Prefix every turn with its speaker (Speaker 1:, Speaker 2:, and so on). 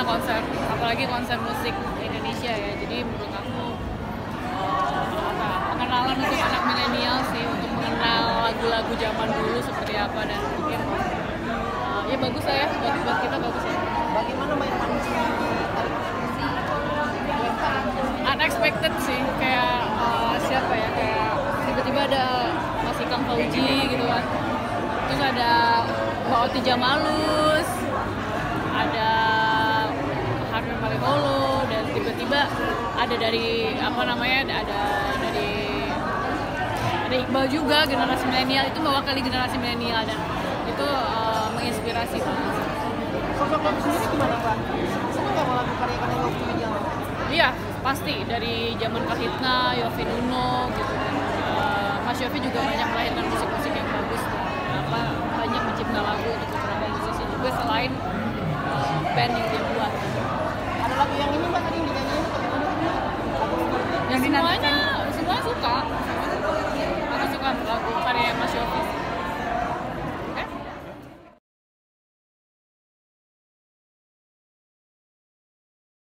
Speaker 1: tentang konser apalagi konser musik Indonesia ya. Jadi menurut aku eh, apa pengenalan untuk anak milenial sih untuk mengenal lagu-lagu zaman dulu seperti apa dan mungkin eh, ya bagus lah ya buat, buat kita bagus ya
Speaker 2: Bagaimana main manusia?
Speaker 1: Unexpected sih kayak eh, siapa ya kayak tiba-tiba ada Mas Ikang Fauji gitu kan. Terus ada Mbak Oti Jamalus Harvey Malekolo dan tiba-tiba ada dari apa namanya ada dari ada Iqbal juga generasi milenial itu mewakili generasi milenial dan itu eh, menginspirasi
Speaker 2: Sosok kamu sendiri gimana Mbak? Senang nggak melakukan karya-karya waktu media?
Speaker 1: Iya, pasti dari zaman Kahitna, Yofi Nuno gitu. Eh, Mas Yofi juga banyak melahirkan musik-musik yang bagus dan apa banyak mencipta lagu untuk beberapa musisi juga selain eh, band yang dia buat.
Speaker 2: Ada lagu yang ini Mbak